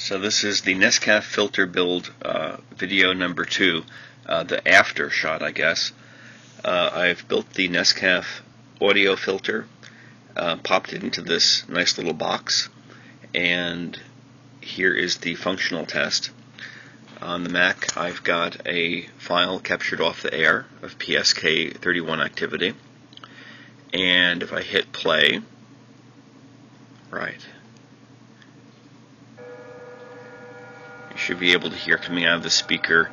So this is the Nescaf filter build uh, video number two, uh, the after shot, I guess. Uh, I've built the Nescaf audio filter, uh, popped it into this nice little box, and here is the functional test. On the Mac, I've got a file captured off the air of PSK31 activity, and if I hit play, right, should be able to hear coming out of the speaker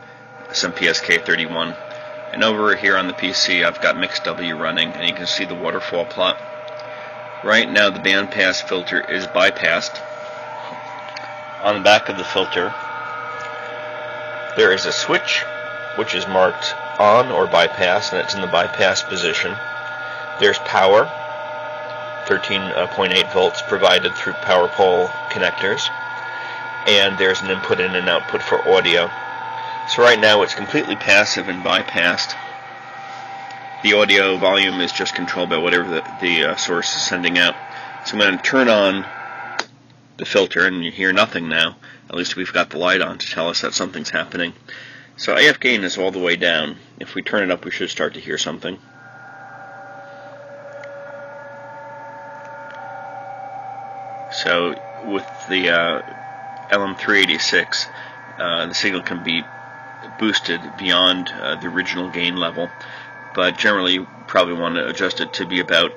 some PSK31. And over here on the PC, I've got MixW running, and you can see the waterfall plot. Right now, the bandpass filter is bypassed. On the back of the filter, there is a switch which is marked on or bypass, and it's in the bypass position. There's power, 13.8 volts provided through power pole connectors and there's an input and an output for audio. So right now it's completely passive and bypassed. The audio volume is just controlled by whatever the, the uh, source is sending out. So I'm going to turn on the filter and you hear nothing now. At least we've got the light on to tell us that something's happening. So AF gain is all the way down. If we turn it up we should start to hear something. So with the uh, LM386, uh, the signal can be boosted beyond uh, the original gain level, but generally you probably want to adjust it to be about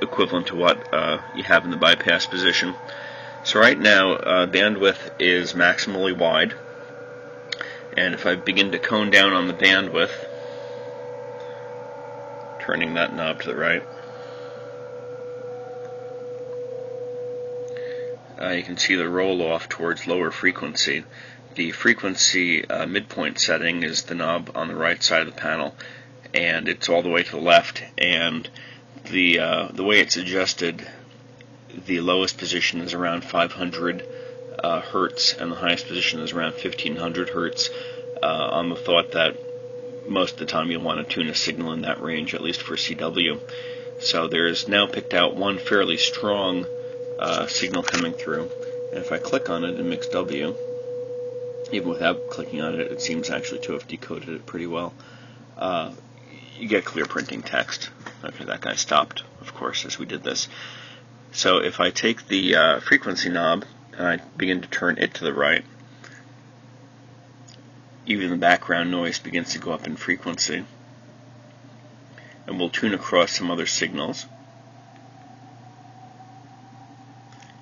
equivalent to what uh, you have in the bypass position. So right now uh, bandwidth is maximally wide, and if I begin to cone down on the bandwidth, turning that knob to the right, uh, you can see the roll off towards lower frequency. The frequency uh, midpoint setting is the knob on the right side of the panel, and it's all the way to the left. And the uh, the way it's adjusted, the lowest position is around 500 uh, hertz, and the highest position is around 1500 hertz. Uh, on the thought that most of the time you'll want to tune a signal in that range, at least for CW. So there's now picked out one fairly strong uh, signal coming through. And if I click on it in MixW, even without clicking on it, it seems actually to have decoded it pretty well. Uh, you get clear printing text. Okay, that guy stopped, of course, as we did this. So if I take the uh, frequency knob and I begin to turn it to the right, even the background noise begins to go up in frequency. And we'll tune across some other signals.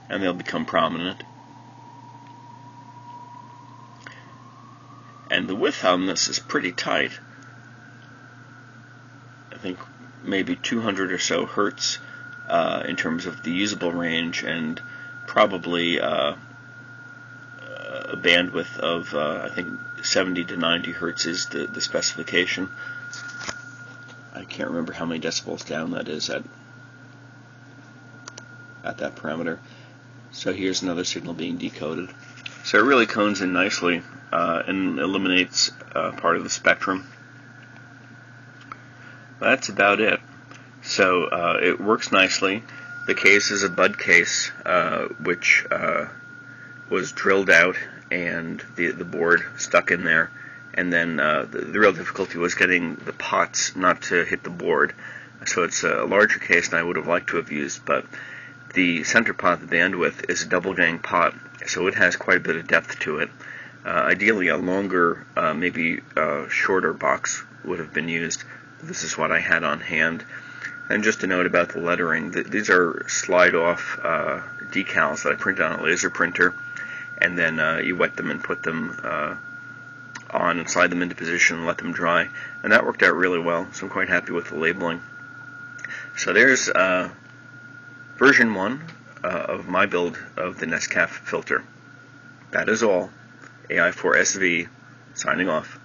And they'll become prominent. And the width on this is pretty tight. I think maybe 200 or so hertz uh, in terms of the usable range, and probably uh, a bandwidth of uh, I think 70 to 90 hertz is the, the specification. I can't remember how many decibels down that is at at that parameter. So here's another signal being decoded. So it really cones in nicely uh, and eliminates uh, part of the spectrum. That's about it. So uh, it works nicely. The case is a bud case, uh, which uh, was drilled out and the, the board stuck in there. And then uh, the, the real difficulty was getting the pots not to hit the board. So it's a larger case than I would have liked to have used, but the center pot, the bandwidth, is a double gang pot, so it has quite a bit of depth to it. Uh, ideally, a longer, uh, maybe uh, shorter box would have been used. This is what I had on hand. And just a note about the lettering, th- these are slide-off uh, decals that I printed on a laser printer, and then uh, you wet them and put them uh, on and slide them into position and let them dry. And that worked out really well, so I'm quite happy with the labeling. So there's version 1 uh, of my build of the Nescaf filter. That is all. AI4SV signing off.